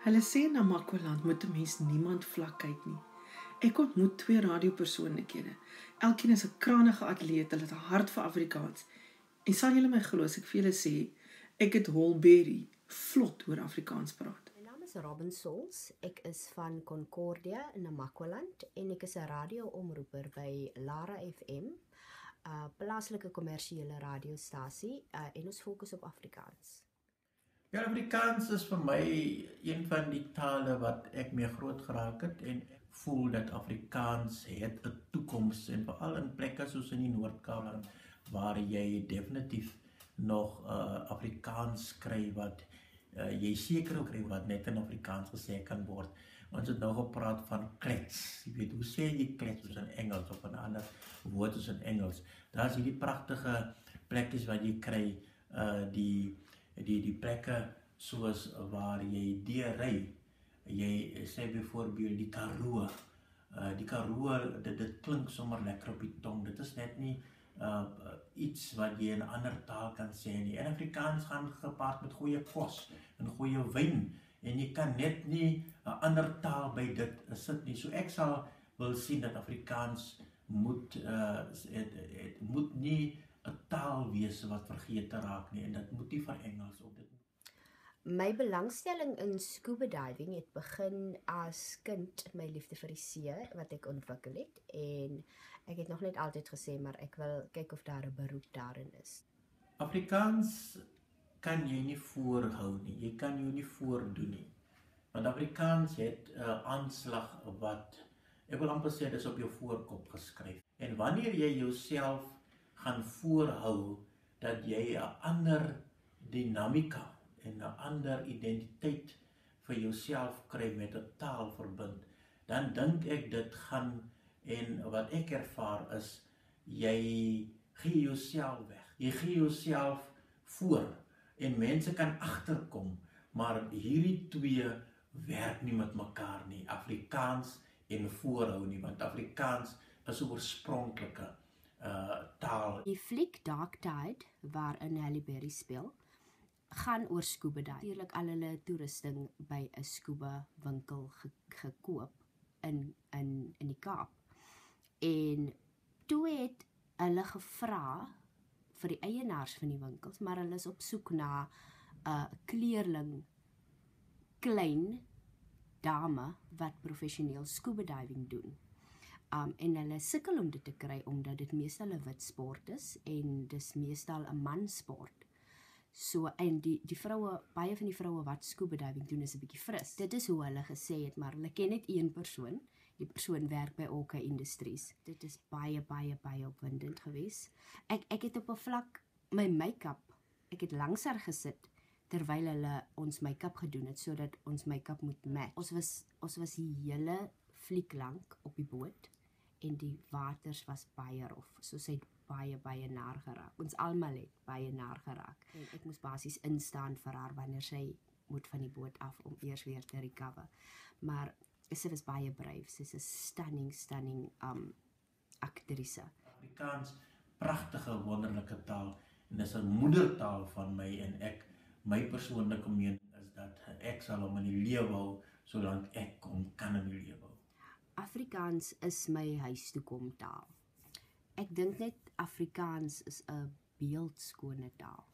Hulle sê na Makwaland moet 'n mens niemand vlak kyk nie. Ek ontmoet twee radiopersoonlikhede. Elkeen is 'n krangige atleet, hulle het 'n hart vir Afrikaans. En sal julle my glo as ek vir julle sê, ek het Holberry vlot oor Afrikaans praat. My naam is Robin Sols. Ek is van Concordia in Namakwaland en ek is 'n radio-omroeper by Lara FM, 'n uh, plaaslike kommersiële radiostasie, uh, en ons fokus op Afrikaans. Ja, Afrikaans is vir my een van die tale wat ek mee groot geraak het en ek voel dat Afrikaans het 'n toekoms en veral in plekke soos in die Noord-Kaap waar jy definitief nog uh, Afrikaans kry wat uh, jy seker ook kry wat net in Afrikaans gesê kan word. Ons het nou gepraat van klets. Jy weet hoe sê jy klets in Engels of 'n ander woord is in Engels. Daar's hierdie pragtige plekkies wat jy kry uh die die die plekke soos waar jy deur ry. Jy sê byvoorbeeld die Karoo. Uh die Karoo, dit dit klink sommer lekker op die tong. Dit is net nie uh iets wat jy in 'n ander taal kan sê nie. In Afrikaans gaan gepaard met goeie kos en goeie wyn en jy kan net nie 'n ander taal by dit sit nie. So ek sal wil sien dat Afrikaans moet uh het, het moet nie 'n taal wees wat vergeet raak nie en dit moet nie vir Engels op dit My belangstelling in scuba diving het begin as kind my liefde vir die see wat ek ontwikkel het en ek het nog net altyd gesê maar ek wil kyk of daar 'n beroep daarin is. Afrikaans kan jy nie voorhou nie. Jy kan jou nie voordoen nie. Want Afrikaans het 'n uh, aanslag wat ek wil amper sê dis op jou voorkop geskryf. En wanneer jy jouself gaan voorhou dat jy 'n ander dinamika en 'n ander identiteit vir jouself kry met 'n taal verbind, dan dink ek dit gaan en wat ek ervaar is jy gee jouself weg. Jy gee jouself voor en mense kan agterkom, maar hierdie twee werk nie met mekaar nie. Afrikaans en voorhou nie, want Afrikaans is 'n oorspronklike uh taal. Die fliek Dark Tide waarin Halle Berry speel, gaan oor scuba diving. Natuurlik al hulle toerusting by 'n scuba winkel ge gekoop in in in die Kaap. En toe het hulle gevra vir die eienaars van die winkels, maar hulle is op soek na 'n uh, kleerling klein dame wat professioneel scuba diving doen. Um en hulle sukkel om dit te kry omdat dit meestal 'n wit sport is en dis meestal 'n man sport. So en die die vroue, baie van die vroue wat scuba diving doen is 'n bietjie fris. Dit is hoe hulle gesê het, maar hulle ken net een persoon. Die persoon werk by Orca Industries. Dit is baie baie baie opwindend geweest. Ek ek het op 'n vlak my make-up, ek het langs haar gesit terwyl hulle ons make-up gedoen het sodat ons make-up moet match. Ons was ons was die hele fliek lank op die boot en die waters was baie rof. So sy het baie baie naar geraak. Ons almal het baie naar geraak. En ek moes basies instaan vir haar wanneer sy moet van die boot af om eers weer te recover. Maar sy was baie braaf. Sy's 'n stunning stunning um aktrise. Afrikaans pragtige wonderlike taal en dis 'n moedertaal van my en ek my persoonlike mening is dat ek sal hom in die lewe hou solank ek kom kan in die lewe Afrikaans is my huis toe kom taal. Ek dink net Afrikaans is 'n beeldskone taal.